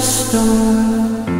storm